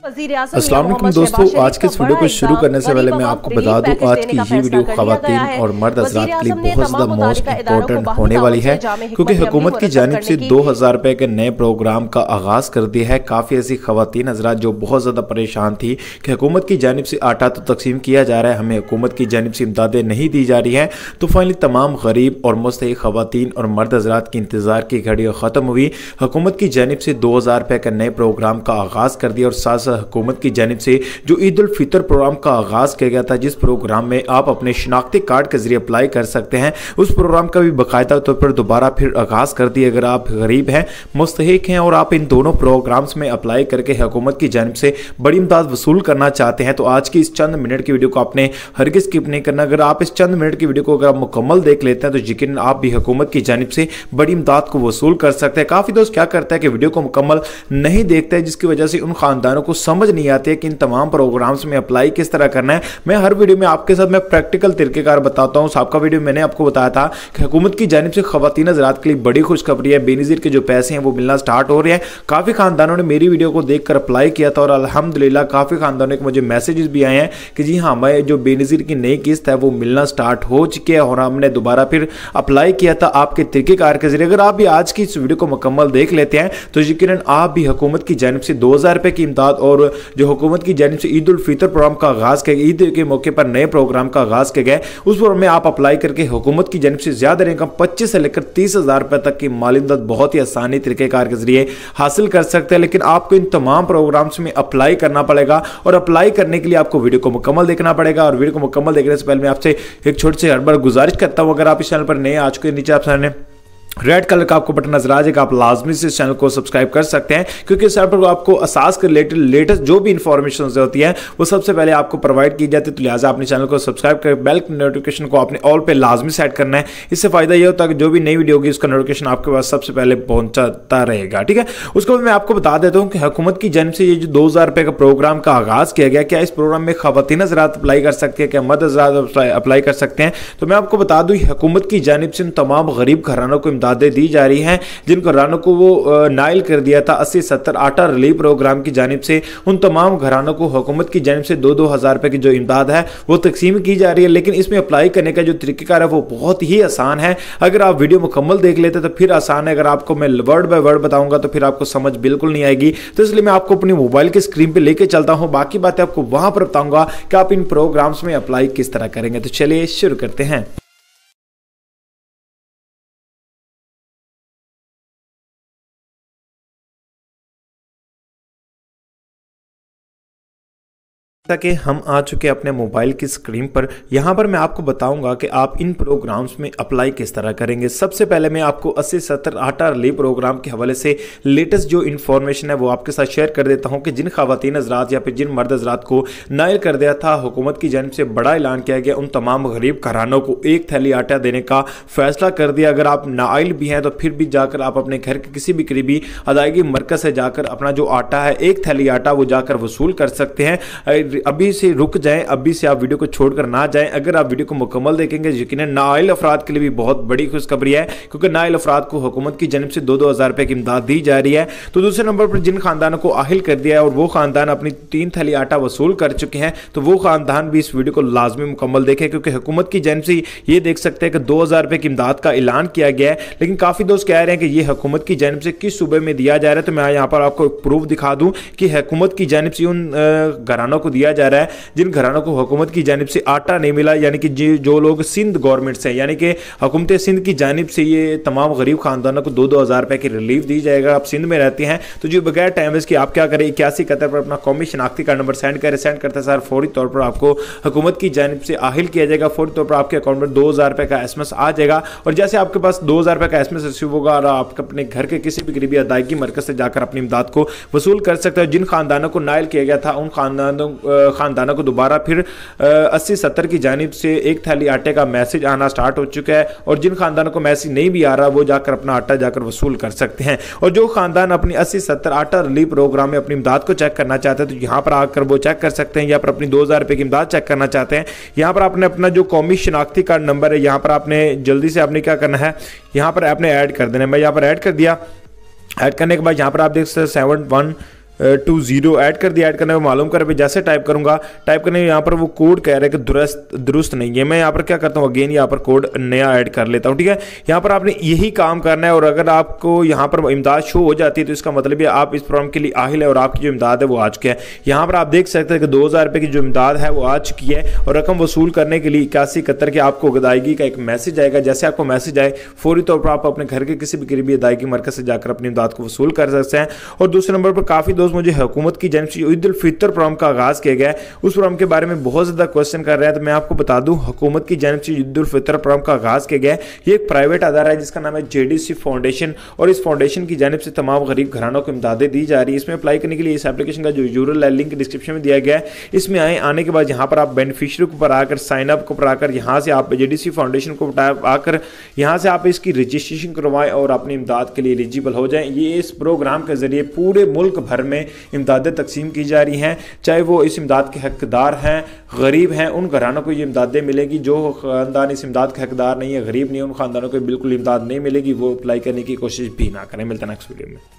असलम दोस्तों आज के इस वीडियो को शुरू करने से पहले मैं आपको बता दूँ आज की ये वीडियो खातन और मर्द हजरात के लिए बहुत ज़्यादा मोस्ट इम्पोर्टेंट होने वाली है क्योंकि हुकूमत की जानब से दो हज़ार रुपये के नए प्रोग्राम का आगाज़ कर दिया है। काफ़ी ऐसी खातन हजरात जो बहुत ज़्यादा परेशान थी कि हुकूमत की जानब से आटा तो तकसीम किया जा रहा है हमें हुकूमत की जानब से इमदादें नहीं दी जा रही हैं। तो फाइनली तमाम गरीब और मुस्तक खातन और मर्द हजरात की इंतज़ार की घड़ी ख़त्म हुई। हुकूमत की जानब से दो हज़ार रुपये का नए प्रोग्राम का आगाज़ कर दिया और साथ हुकूमत की जानब से जो ईद फितर प्रोग्राम का आगाज़ किया गया था, जिस प्रोग्राम में आप अपने शिनाख्ती कार्ड के ज़रिए अप्लाई कर सकते हैं, उस प्रोग्राम का भी बाकायदा तौर पर दोबारा फिर आगाज़ कर दिया। अगर आप गरीब हैं मुस्तक हैं और आप इन दोनों प्रोग्राम्स में अप्लाई करके हुकूमत की जानब से बड़ी इमदाद वसूल करना चाहते हैं तो आज की इस चंद मिनट की वीडियो को आपने हरगिज स्किप नहीं करना। अगर आप इस चंद मिनट की वीडियो को अगर आप मुकम्मल देख लेते हैं तो यकीन आप भी हुकूमत की जानब से बड़ी इमदाद को वसूल कर सकते हैं। काफ़ी दोस्त क्या करता है कि वीडियो को मुकम्मल नहीं देखते हैं, जिसकी वजह से उन खानदानों को समझ नहीं आती है कि इन तमाम प्रोग्राम्स में अप्लाई किस तरह करना है। मैं हर वीडियो में आपके साथ मैं प्रैक्टिकल तरीकेकार बताता हूँ। सबका वीडियो मैंने आपको बताया था कि हुकूमत की जानब से खातन हजरात के लिए बड़ी खुशखबरी है। बेनज़ीर के जो पैसे हैं वो मिलना स्टार्ट हो रहे हैं। काफ़ी खानदानों ने मेरी वीडियो को देखकर अप्लाई किया था और अलहमदिल्ला काफ़ी खानदानों के मुझे मैसेजेस भी आए हैं कि जी हाँ मैं जो बेनज़ीर की नई किस्त है वो मिलना स्टार्ट हो चुकी है और हमने दोबारा फिर अप्लाई किया था आपके तरीकेकार के ज़रिए। अगर आप भी आज की इस वीडियो को मुकम्मल देख लेते हैं तो यकीन आप भी हुकूमत की जानब से दो हज़ार रुपये की इमदाद और जो हुकूमत की जानब से ईद फितर प्रोग्राम का आगाज़ किया गया ईद के मौके पर नए प्रोग्राम का आगाज़ किया गया उस प्रोग्राम में आप अप्लाई करके हुकूमत की जानब से ज़्यादा इनकम पच्चीस से लेकर तीस हज़ार रुपए तक की माली मदद बहुत ही आसानी तरीकेकार के ज़रिए हासिल कर सकते हैं, लेकिन आपको इन तमाम प्रोग्राम्स में अप्लाई करना पड़ेगा और अप्लाई करने के लिए आपको वीडियो को मुकम्मल देखना पड़ेगा। और वीडियो को मुकम्मल देखने से पहले मैं आपसे एक छोटी सी हर बार गुजारिश करता हूँ। अगर आप इस चैनल पर नए आ चुके नीचे आप ने रेड कलर का आपको बटन नज़र आ जाएगा। आप लाजमी से चैनल को सब्सक्राइब कर सकते हैं, क्योंकि इस चैनल पर आपको असास के रिलेटेड लेटेस्ट जो भी इंफॉर्मेशन होती है, वो सबसे पहले आपको प्रोवाइड की जाती है। तो लिहाजा अपने चैनल को सब्सक्राइब कर बेल नोटिफिकेशन को आपने ऑल पे लाजमी सेट करना है। इससे फ़ायदा ये होता है कि जो भी नई वीडियो होगी, उसका नोटिफिकेशन आपके पास सबसे पहले पहुंचाता रहेगा, ठीक है? उसके बाद मैं आपको बता देता हूँ कि हुकूमत की जन्म से ये जो दो हज़ार रुपये का प्रोग्राम का आगाज़ किया गया, क्या इस प्रोग्राम में खातन हजरात अप्लाई कर सकते हैं, क्या मर्द हजरात अप्लाई कर सकते हैं? तो मैं आपको बता दूँ, हुकूमत की जानब से इन तमाम गरीब घरानों को इमदादें दी जा रही हैं हैं जिन घरानों को वो नाइल कर दिया था। अस्सी, सत्तर, आटा रिलीफ प्रोग्राम की जानब से, उन तमाम घरानों को हुकूमत की जानब से दो दो हज़ार रुपये की जो इमदाद है, वो तकसीम की जा रही है। लेकिन इसमें अप्लाई करने का जो तरीक़ेकार है, वो बहुत ही आसान है। अगर आप वीडियो मुकम्मल देख लेते तो फिर आसान है। अगर आपको मैं वर्ड बाय वर्ड बताऊँगा तो फिर आपको समझ बिल्कुल नहीं आएगी। तो इसलिए मैं आपको अपनी मोबाइल की स्क्रीन पर लेकर चलता हूँ। बाकी बातें आपको वहाँ पर बताऊँगा कि आप इन प्रोग्राम्स में अप्लाई किस तरह करेंगे। तो चलिए शुरू करते हैं। ताकि हम आ चुके अपने मोबाइल की स्क्रीन पर। यहाँ पर मैं आपको बताऊँगा कि आप इन प्रोग्राम्स में अप्लाई किस तरह करेंगे। सबसे पहले मैं आपको अस्सी सत्तर आटा रिलीव प्रोग्राम के हवाले से लेटेस्ट जो इन्फॉर्मेशन है वो आपके साथ शेयर कर देता हूँ कि जिन खातन हजरात या फिर जिन मर्द हजरात को नायल कर दिया था, हुकूमत की जानब से बड़ा ऐलान किया गया, उन तमाम गरीब घरानों को एक थैली आटा देने का फैसला कर दिया। अगर आप नाइल भी हैं तो फिर भी जाकर आप अपने घर के किसी भी करीबी अदायगी मरकज से जाकर अपना जो आटा है, एक थैली आटा वो जाकर वसूल कर सकते हैं। अभी से रुक जाएँ, अभी से आप वीडियो को छोड़कर ना जाएँ। अगर आप वीडियो को मुकम्मल देखेंगे, यकीन नाइल अफराद के लिए भी बहुत बड़ी खुशखबरी है, क्योंकि नाइल अफराद को हुकूमत की जनब से दो दो हज़ार रुपये की इमदाद दी जा रही है। तो दूसरे नंबर पर जिन खानदानों को आहिल कर दिया है, और वो खानदान अपनी तीन थैली आटा वसूल कर चुके हैं तो वो खानदान भी इस वीडियो को लाजमी मुकम्मल देखे, क्योंकि हुकूमत की जनब से ये देख सकते हैं कि दो हज़ार रुपये की इमदाद का ऐलान किया गया है। लेकिन काफ़ी दोस्त कह रहे हैं कि ये हुकूमत की जनब से किस सूबे में दिया जा रहा है तो मैं यहाँ पर आपको प्रूफ दिखा दूँ कि हुकूमत की जानब से उन घरानों को दिया जा रहा है। जिन घरानों को हुकूमत की जानब से आटा नहीं मिला, यानी कि जो लोग सिंध गवर्नमेंट से यानी कि हुकूमत सिंध की जानब से ये तमाम गरीब खानदानों को दो दो हज़ार रुपये की रिलीफ दी जाएगा। आप सिंध में रहते हैं तो जो बगैर टाइम वेस्ट की आप क्या करें? इक्यासी कतर पर अपना कौमी शनाख्ती कार्ड नंबर सेंड करें। सेंड करते सर फौरी तौर पर आपको हुकूमत की जानब से आहिल किया जाएगा। फौरी तौर पर आपके अकाउंट में दो हज़ार रुपये का एस आ जाएगा। और जैसे आपके पास दो हज़ार रुपये का एस रिसीव होगा, और आप अपने घर के किसी भी गरीबी अदायगी मरकज से जाकर अपनी इमदाद को वसूल कर सकते हैं। जिन खानदानों को नायल किया गया था, उन खानदानों खानदानों को दोबारा फिर अस्सी सत्तर की जानब से एक थैली आटे का मैसेज आना स्टार्ट हो चुका है और जिन खानदानों को मैसेज नहीं भी आ रहा, वो जाकर अपना आटा जाकर वसूल कर सकते हैं। और जो खानदान अपनी अस्सी सत्तर आटा रिलीफ प्रोग्राम में अपनी इमदाद को चेक करना चाहते हैं तो यहाँ पर आकर वो चेक कर सकते हैं यहाँ पर अपनी दो हज़ार रुपये की इमदाद चेक करना चाहते हैं। यहाँ पर आपने अपना जो कौमी शनाख्ती कार्ड नंबर है, यहाँ पर आपने जल्दी से आपने क्या करना है, यहाँ पर आपने ऐड कर देना है। मैं यहाँ पर ऐड कर दिया। ऐड करने के बाद यहाँ पर आप देख सकते हैं, seven one two zero add कर दिया, ऐड करने में मालूम कर जैसे टाइप करूँगा टाइप करने यहाँ पर वो कोड कह रहा है कि दुरुस्त दुरुस्त नहीं है। मैं यहाँ पर क्या करता हूँ अगेन यहाँ पर कोड नया ऐड कर लेता हूँ, ठीक है? यहाँ पर आपने यही काम करना है और अगर आपको यहाँ पर इमदाद शो हो जाती है तो इसका मतलब है आप इस प्रॉब्लम के लिए आहिल है और आपकी जो इमदाद है वो आ चुकी है। यहाँ पर आप देख सकते हैं कि दो हज़ार रुपये की जो इमदाद है वो आ चुकी है और रकम वसूल करने के लिए इक्यासी इकहत्तर की आपको अदायगी का एक मैसेज आएगा। जैसे आपको मैसेज आए, फौरी तौर पर आप अपने घर के किसी भी करीबी अदायगी मरकज से जाकर अपनी इमदाद को वसूल कर सकते हैं। और दूसरे नंबर पर काफ़ी मुझे हुकूमत की जनब से ईद फितर प्रोग्राम का आगाज़ किया गया है। उस प्रोग्राम के बारे में बहुत ज़्यादा क्वेश्चन कर रहे हैं तो मैं आपको बता दूँ, हुकूमत की जनब से ईद फितर प्रोग्राम का आगाज़ किया गया है। ये एक प्राइवेट अदारा है, जिसका नाम है जे फाउंडेशन और इस फाउंडेशन की जानब से तमाम गरीब घरानों को इमदादें दी जा रही है। इसमें अप्लाई करने के लिए इस एप्लीकेशन का जो यूरल है लिंक डिस्क्रिप्शन में दिया गया है। इसमें आए, आने के बाद यहाँ पर आप बेनिफिशरी को पर आकर साइन अप को पर आकर, यहाँ से आप जे फाउंडेशन को आकर, यहाँ से आप इसकी रजिस्ट्रेशन करवाएँ और अपनी इमदाद के लिए एलिजिबल हो जाएँ। ये इस प्रोग्राम के ज़रिए पूरे मुल्क भर में इमदादें तकसीम की जा रही हैं। चाहे वो इस इमदाद के हकदार हैं, गरीब हैं, उन घरानों को ये इमदादें मिलेगी। जो ख़ानदान इस इमदाद के हकदार नहीं है, गरीब नहीं है, उन ख़ानदानों को बिल्कुल इमदाद नहीं मिलेगी। वो अप्लाई करने की कोशिश भी ना करें। मिलता नेक्स्ट वीडियो में।